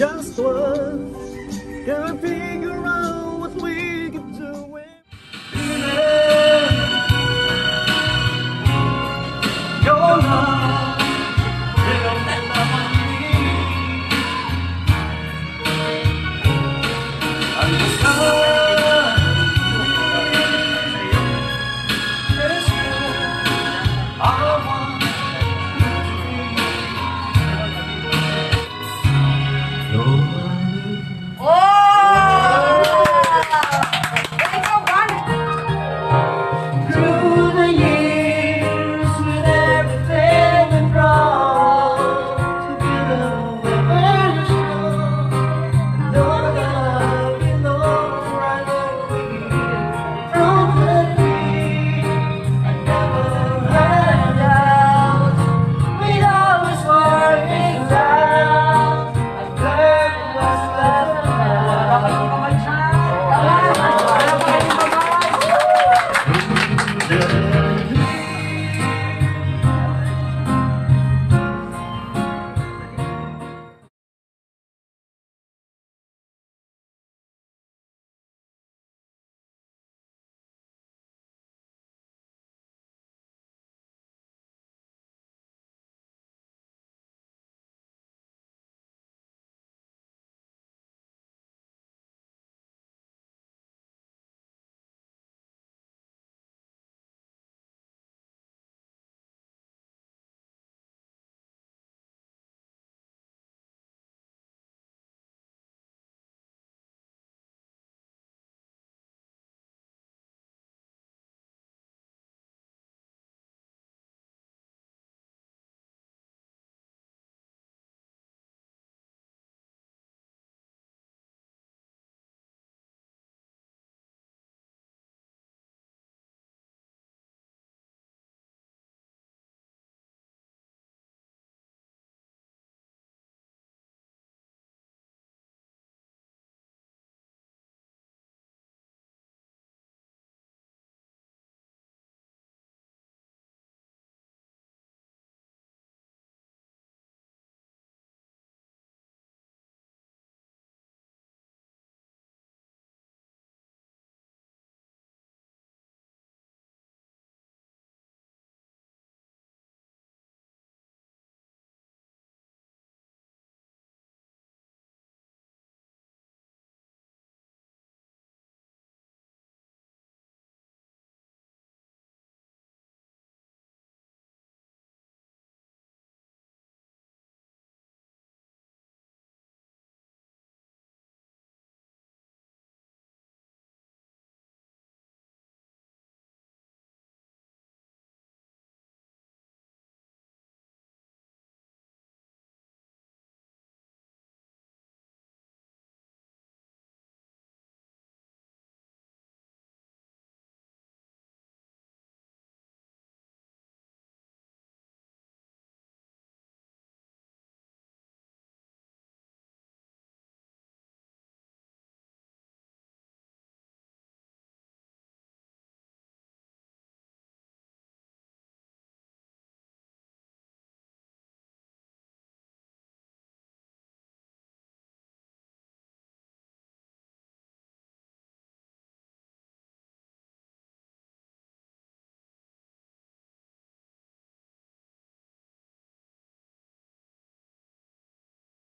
just one.